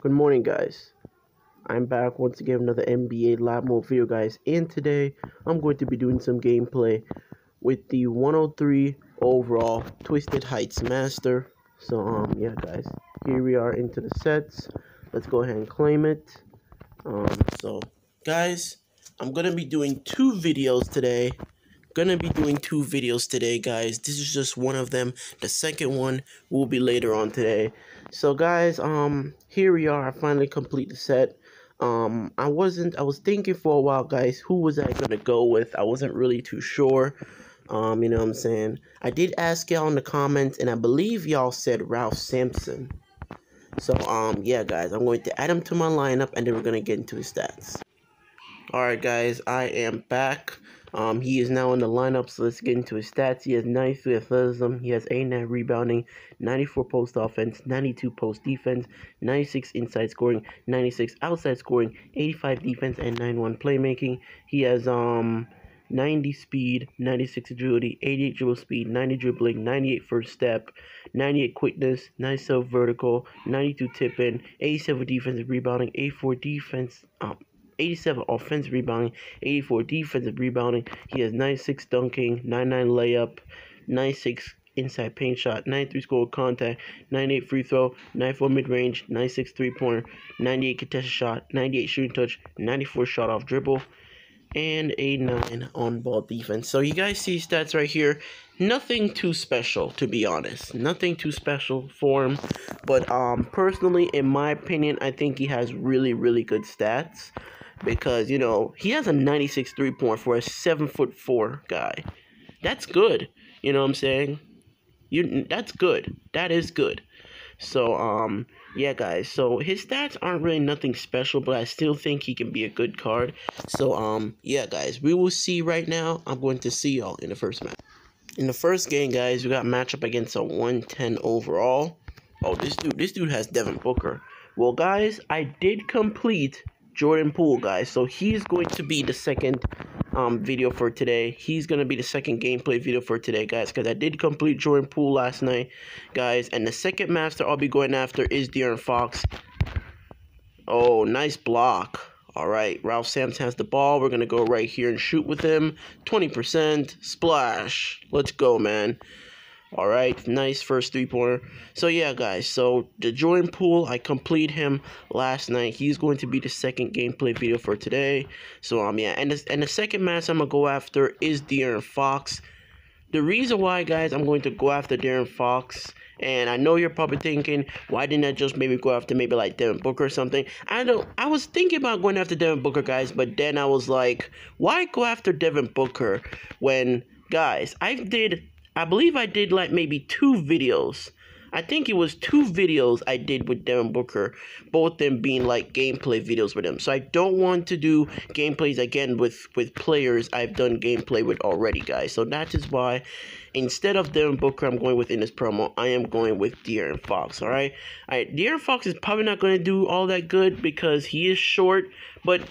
Good morning, guys. I'm back once again another NBA Live Mobile video, guys. And today, I'm going to be doing some gameplay with the 103 overall Twisted Heights Master. So, um, yeah, guys. Here we are into the sets. Let's go ahead and claim it. Um, so, guys, I'm gonna be doing two videos today. Gonna be doing two videos today, guys. This is just one of them. The second one will be later on today. So, guys, um, here we are. I finally complete the set. Um, I wasn't. I was thinking for a while, guys. Who was I gonna go with? I wasn't really too sure. Um, you know what I'm saying? I did ask y'all in the comments, and I believe y'all said Ralph Sampson. So, um, yeah, guys, I'm going to add him to my lineup, and then we're gonna get into his stats. Alright guys, I am back. Um, he is now in the lineup, so let's get into his stats. He has 93 athleticism, he has 89 rebounding, 94 post offense, 92 post defense, 96 inside scoring, 96 outside scoring, 85 defense, and 91 playmaking. He has um 90 speed, 96 agility, 88 dribble speed, 90 dribbling, 98 first step, 98 quickness, 97 vertical, 92 tip in, 87 defensive rebounding, 84 defense um 87 offensive rebounding, 84 defensive rebounding. He has 96 dunking, 99 layup, 96 inside paint shot, 93 score contact, 98 free throw, 94 mid range, 96 three pointer, 98 contested shot, 98 shooting touch, 94 shot off dribble, and a 9 on ball defense. So you guys see stats right here. Nothing too special, to be honest. Nothing too special for him. But um, personally, in my opinion, I think he has really, really good stats because you know he has a 96 three point for a seven foot four guy. That's good. You know what I'm saying? You that's good. That is good. So um yeah guys, so his stats aren't really nothing special, but I still think he can be a good card. So um yeah guys, we will see right now. I'm going to see y'all in the first match. In the first game, guys, we got matchup against a 110 overall. Oh, this dude, this dude has Devin Booker. Well, guys, I did complete Jordan Poole, guys. So he's going to be the second um, video for today. He's going to be the second gameplay video for today, guys, because I did complete Jordan Poole last night, guys. And the second master I'll be going after is De'Aaron Fox. Oh, nice block. All right, Ralph Sampson has the ball. We're going to go right here and shoot with him. 20%. Splash. Let's go, man. All right, nice first three pointer. So yeah, guys. So the Jordan Poole, I complete him last night. He's going to be the second gameplay video for today. So um yeah, and the, and the second match I'm gonna go after is De'Aaron Fox. The reason why, guys, I'm going to go after De'Aaron Fox, and I know you're probably thinking, why didn't I just maybe go after maybe like Devin Booker or something? I don't. I was thinking about going after Devin Booker, guys, but then I was like, why go after Devin Booker when, guys, I did I believe I did like maybe two videos. I think it was two videos I did with Devin Booker, both them being like gameplay videos with him. So I don't want to do gameplays again with with players I've done gameplay with already, guys. So that is why instead of Devin Booker, I'm going with in this promo. I am going with De'Aaron Fox. All right, all right. De'Aaron Fox is probably not going to do all that good because he is short, but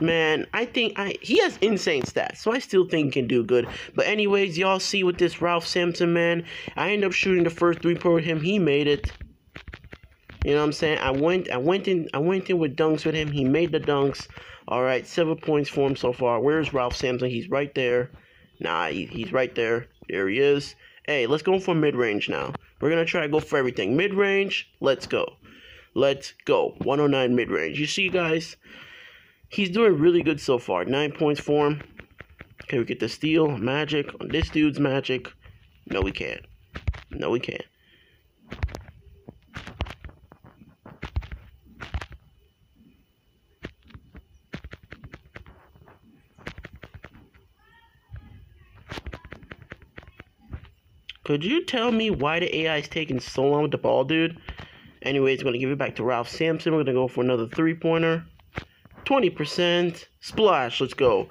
man, I think I he has insane stats, so I still think he can do good. But anyways, y'all see with this Ralph Sampson man, I end up shooting the first three point with him. He made it. You know what I'm saying? I went I went in I went in with dunks with him. He made the dunks. All right, seven points for him so far. Where's Ralph Sampson? He's right there. Nah, he, he's right there. There he is. Hey, let's go for mid range now. We're gonna try to go for everything. Mid range, let's go. Let's go. 109 mid range. You see, guys? He's doing really good so far. Nine points for him. Can we get the steal? Magic on this dude's magic. No, we can't. No, we can't. Could you tell me why the AI is taking so long with the ball, dude? Anyways, we're going to give it back to Ralph Sampson. We're going to go for another three-pointer. 20%. Splash. Let's go.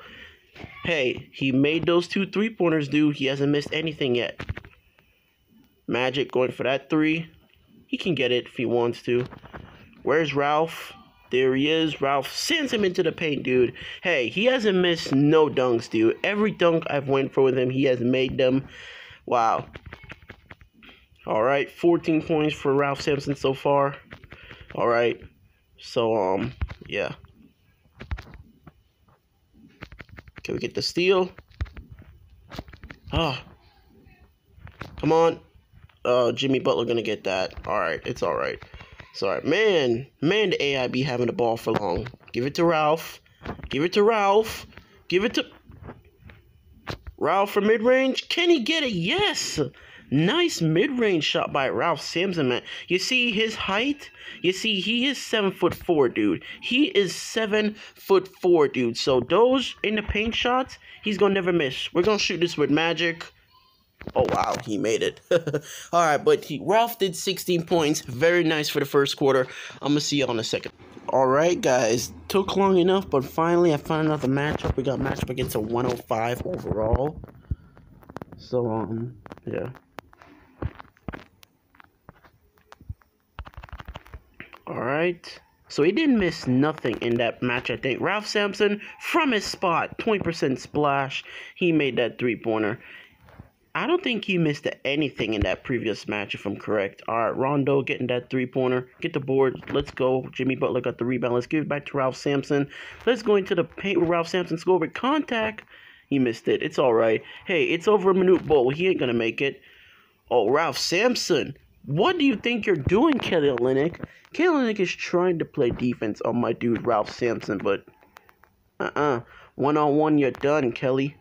Hey, he made those two three-pointers, dude. He hasn't missed anything yet. Magic going for that three. He can get it if he wants to. Where's Ralph? There he is. Ralph sends him into the paint, dude. Hey, he hasn't missed no dunks, dude. Every dunk I've went for with him, he has made them. Wow. All right, 14 points for Ralph Sampson so far. All right. So um, yeah. Can we get the steal? Ah. Come on. Oh, Jimmy Butler gonna get that. All right, it's all right. It's all right. Man, man, the AI be having the ball for long. Give it to Ralph. Give it to Ralph. Give it to Ralph for mid range. Can he get it? Yes. Nice mid range shot by Ralph Sampson, man. You see his height? You see, he is seven foot four, dude. He is seven foot four, dude. So those in the paint shots, he's gonna never miss. We're gonna shoot this with magic. Oh wow, he made it. All right, but he, Ralph did 16 points. Very nice for the first quarter. I'm gonna see you on the second. All right, guys. Took long enough, but finally I found another matchup. We got matchup against a 105 overall. So um, yeah. All right. So he didn't miss nothing in that match, I think. Ralph Sampson, from his spot, 20% splash. He made that three pointer. I don't think he missed anything in that previous match, if I'm correct. All right, Rondo getting that three pointer. Get the board. Let's go. Jimmy Butler got the rebound. Let's give it back to Ralph Sampson. Let's go into the paint with Ralph Sampson. Score with contact. He missed it. It's all right. Hey, it's over a Manute Bol. He ain't going to make it. Oh, Ralph Sampson. What do you think you're doing, Kelly Olynyk? Kelly Olynyk is trying to play defense on my dude, Ralph Sampson, but uh-uh. One-on-one, you're done, Kelly.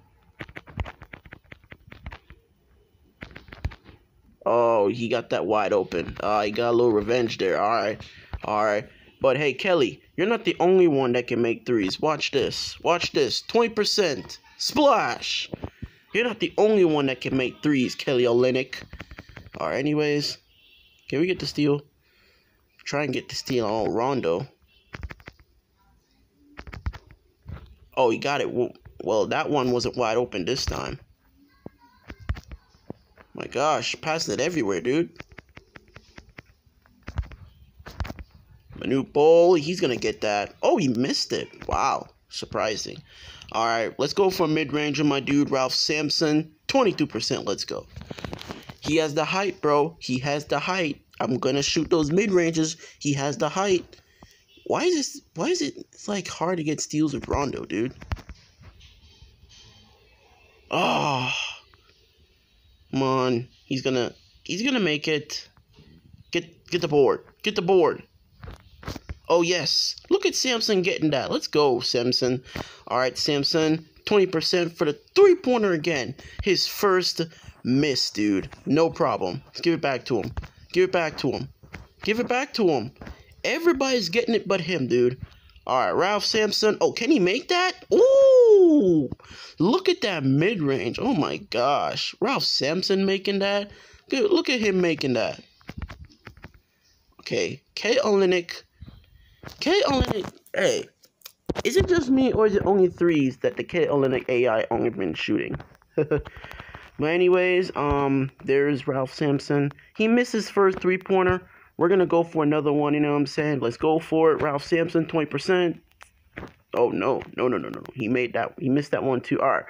Oh, he got that wide open. Uh, he got a little revenge there. All right. All right. But hey, Kelly, you're not the only one that can make threes. Watch this. Watch this. 20%. Splash. You're not the only one that can make threes, Kelly Olynyk. All right, anyways. Can we get the steal? Try and get the steal on Rondo. Oh, he got it. Well, that one wasn't wide open this time. My gosh, passing it everywhere, dude. Manute Bol, he's going to get that. Oh, he missed it. Wow, surprising. All right, let's go for mid-ranger, my dude, Ralph Sampson. 22%, let's go. He has the height, bro. He has the height. I'm to shoot those mid-ranges. He has the height. Why is this, why is it, it's like hard to get steals with Rondo, dude? Ah. Oh. Come on. He's gonna he's gonna make it. Get get the board. Get the board. Oh yes. Look at Sampson getting that. Let's go, Sampson. Alright, Sampson. 20% for the three-pointer again. His first miss, dude. No problem. Give it back to him. Give it back to him. Give it back to him. Everybody's getting it but him, dude. All right, Ralph Sampson. Oh, can he make that? Ooh, look at that mid range. Oh my gosh, Ralph Sampson making that. Good. Look at him making that. Okay, K. Olynyk. K. Olynyk. Hey, is it just me or is it only threes that the K. Olynyk AI only been shooting? but anyways, um, there's Ralph Sampson. He missed his first three pointer. We're going to go for another one, you know what I'm saying? Let's go for it. Ralph Sampson, 20%. Oh, no. No, no, no, no. He made that. He missed that one, too. All right.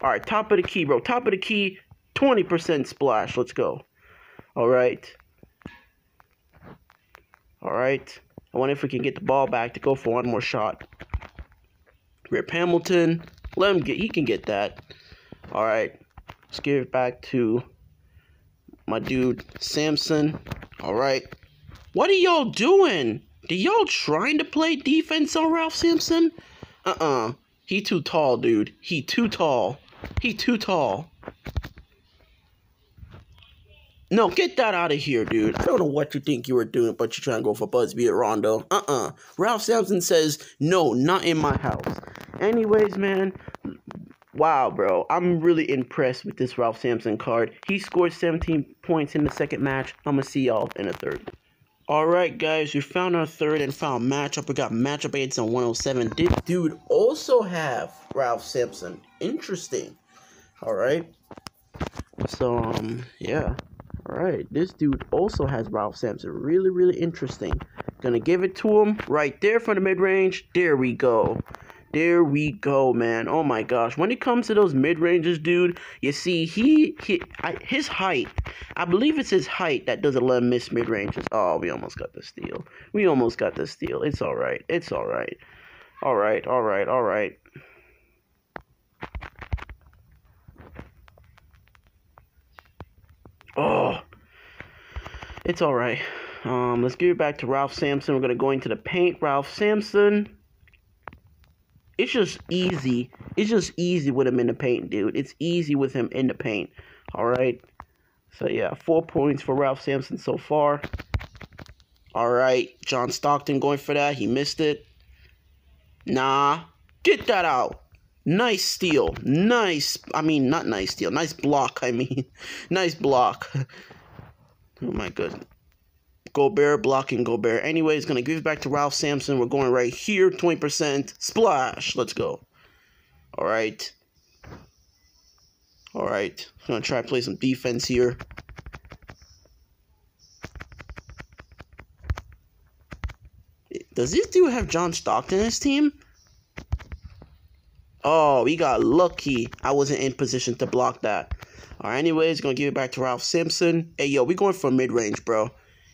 All right. Top of the key, bro. Top of the key, 20% splash. Let's go. All right. All right. I wonder if we can get the ball back to go for one more shot. Rip Hamilton. Let him get, he can get that. All right. Let's give it back to my dude, Sampson. All right. What are y'all doing? Do y'all trying to play defense on Ralph Sampson? Uh-uh. He too tall, dude. He too tall. He too tall. No, get that out of here, dude. I don't know what you think you were doing, but you're trying to go for Busby at Rondo. Uh-uh. Ralph Sampson says, no, not in my house. Anyways, man, wow, bro. I'm really impressed with this Ralph Sampson card. He scored 17 points in the second match. I'm going to see y'all in the third. Alright, guys, we found our third and final matchup. We got matchup aids on 107. This dude also have Ralph Sampson. Interesting. Alright. So, um, yeah. Alright, this dude also has Ralph Sampson. Really, really interesting. Gonna give it to him right there from the mid-range. There we go. There we go, man. Oh my gosh. When it comes to those mid ranges, dude, you see, he, he I, his height, I believe it's his height that doesn't let him miss mid ranges. Oh, we almost got the steal. We almost got the steal. It's all right. It's all right. All right. All right. All right. Oh, it's all right. Um, let's give it back to Ralph Sampson. We're gonna go into the paint. Ralph Sampson. It's just easy. It's just easy with him in the paint, dude. It's easy with him in the paint. All right. So yeah, four points for Ralph Sampson so far. All right, John Stockton going for that. He missed it. Nah, get that out. Nice steal. Nice. I mean, not nice steal. Nice block. I mean, nice block. oh my goodness. Gobert blocking Gobert. Anyways, gonna give it back to Ralph Sampson. We're going right here, 20%. Splash. Let's go. Alright. Alright. Gonna try to play some defense here. Does this dude have John Stockton in his team? Oh, we got lucky. I wasn't in position to block that. Alright, anyways, gonna give it back to Ralph Sampson. Hey, yo, we going for mid range, bro.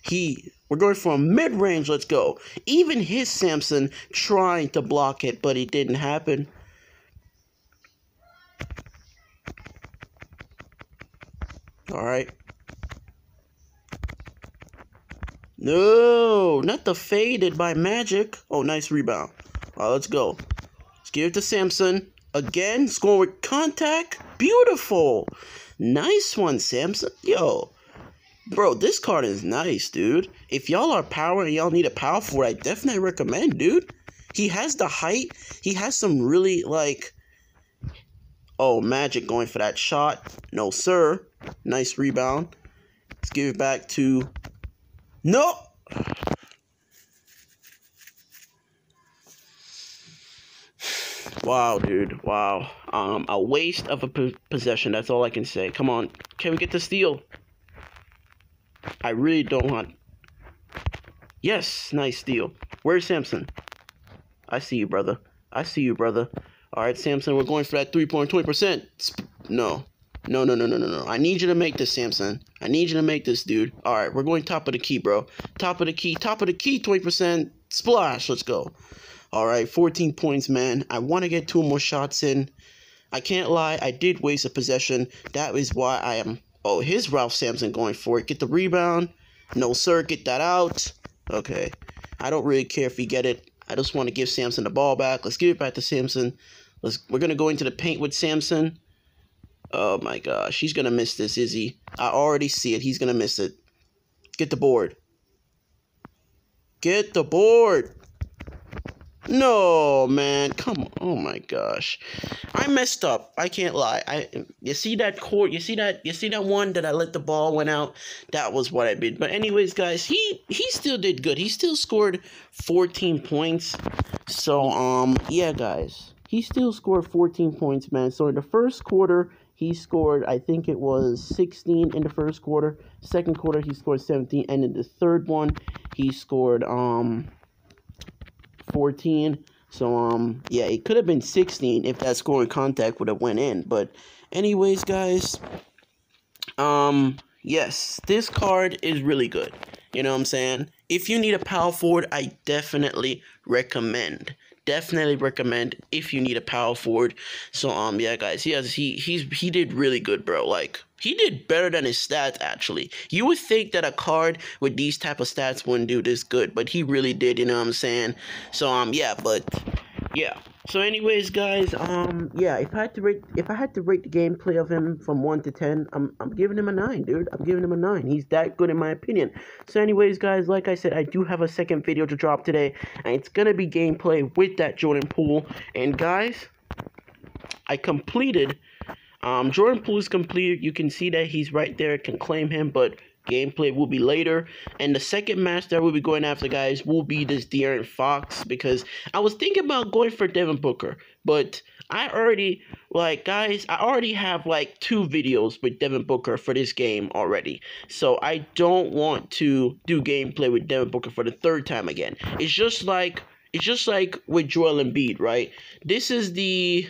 He, we're going for a mid range. Let's go. Even his Sampson trying to block it, but it didn't happen. All right. No, not the faded by Magic. Oh, nice rebound. All right, let's go. Let's give it to Sampson. Again, scoring with contact. Beautiful. Nice one, Sampson. Yo, Bro, this card is nice, dude. If y'all are power and y'all need a power forward, I definitely recommend, dude. He has the height. He has some really, like... Oh, Magic going for that shot. No, sir. Nice rebound. Let's give it back to... No! Wow, dude. Wow. Um, a waste of a possession. That's all I can say. Come on. Can we get the steal? I really don't want. Yes, nice deal. Where's Sampson? I see you, brother. I see you, brother. All right, Sampson, we're going for that three point twenty percent. No. No, no, no, no, no, no. I need you to make this, Sampson. I need you to make this, dude. All right, we're going top of the key, bro. Top of the key, top of the key, 20%. Splash, let's go. All right, 14 points, man. I want to get two more shots in. I can't lie, I did waste a possession. That is why I am Oh, here's Ralph Sampson going for it. Get the rebound. No, sir. Get that out. Okay. I don't really care if he get it. I just want to give Sampson the ball back. Let's give it back to Sampson. Let's. We're gonna go into the paint with Sampson. Oh my gosh, he's gonna miss this, is he? I already see it. He's gonna miss it. Get the board. Get the board. No, man, come on. Oh my gosh. I messed up. I can't lie. I you see that court, you see that you see that one that I let the ball went out? That was what I did. But anyways, guys, he he still did good. He still scored 14 points. So um yeah, guys. He still scored 14 points, man. So in the first quarter, he scored, I think it was 16 in the first quarter. Second quarter, he scored 17. And in the third one, he scored um 14. So um yeah, it could have been 16 if that scoring contact would have went in. But anyways, guys, um yes, this card is really good. You know what I'm saying? If you need a power forward, I definitely recommend definitely recommend if you need a power forward. So um yeah guys, he has he he's he did really good, bro. Like he did better than his stats actually. You would think that a card with these type of stats wouldn't do this good, but he really did, you know what I'm saying? So um yeah, but yeah. So anyways, guys, um, yeah, if I had to rate, if I had to rate the gameplay of him from one to ten, I'm, I'm giving him a nine, dude. I'm giving him a nine. He's that good in my opinion. So anyways, guys, like I said, I do have a second video to drop today, and it's gonna be gameplay with that Jordan Poole. And guys, I completed. Um, Jordan Poole is completed. You can see that he's right there. Can claim him, but Gameplay will be later. And the second match that we'll be going after, guys, will be this De'Aaron Fox. Because I was thinking about going for Devin Booker. But I already, like, guys, I already have, like, two videos with Devin Booker for this game already. So I don't want to do gameplay with Devin Booker for the third time again. It's just like It's just like with Joel Embiid, right? This is the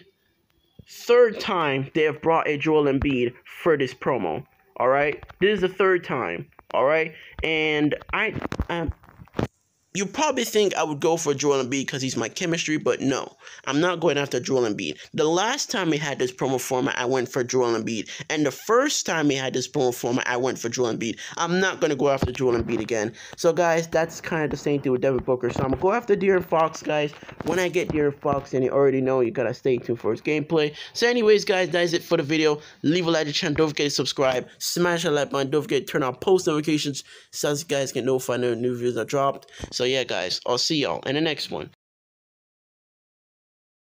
third time they have brought a Joel Embiid for this promo. All right, this is the third time. All right, and I um, you probably think I would go for Joel Embiid because he's my chemistry, but no, I'm not going after Joel Embiid. The last time we had this promo format, I went for Joel Embiid, and the first time we had this promo format, I went for Joel Embiid. I'm not gonna go after Joel Embiid again. So guys, that's kind of the same thing with Devin Booker. So I'm gonna go after De'Aaron Fox, guys. When I get De'Aaron Fox, and you already know, you gotta stay tuned for his gameplay. So anyways, guys, that is it for the video. Leave a like to the channel. Don't forget to subscribe. Smash that like button. Don't forget to turn on post notifications so you guys get notified when new videos are dropped. So yeah, guys, I'll see y'all in the next one.